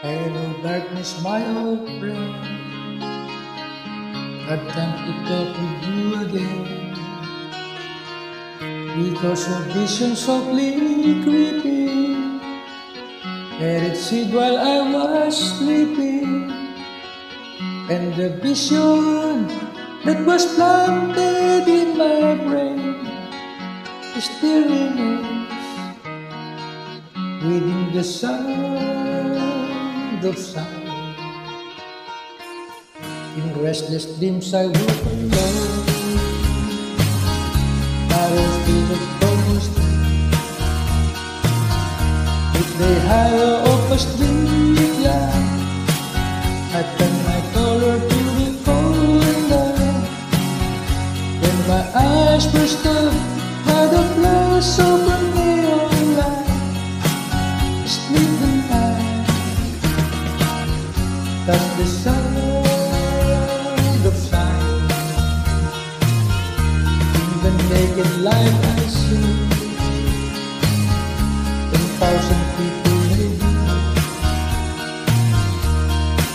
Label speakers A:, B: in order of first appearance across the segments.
A: Hello, darkness, my old friend. I've come to talk with you again. Because of visions softly creeping, let it seed while I was sleeping. And the vision that was planted in my brain still remains within the sound In restless dreams I woke alone. Arrows still exposed. If they hire a I turn my color to the cold and When my eyes burst that's the sound of the naked see.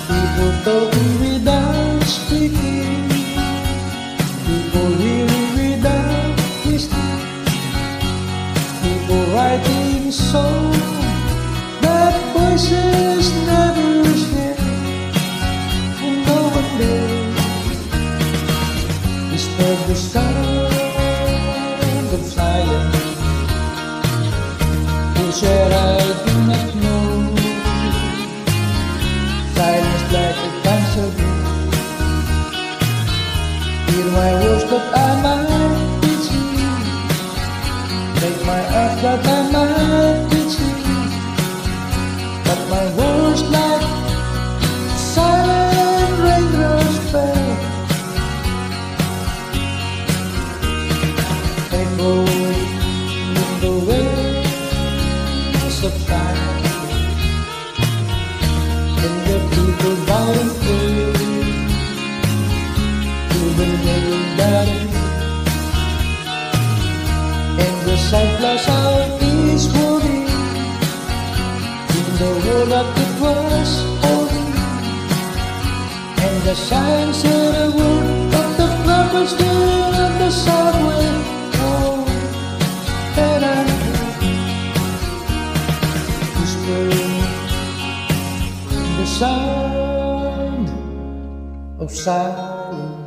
A: People people without speaking, people without listening, people writing songs. That voices disturb the sound of silence. Who said I do not know? Silence like a cancer. Hear my words that I might teach you. Make my art that I might teach you. But my in the signs of the world of the flowers still of the subway. Sound of silence.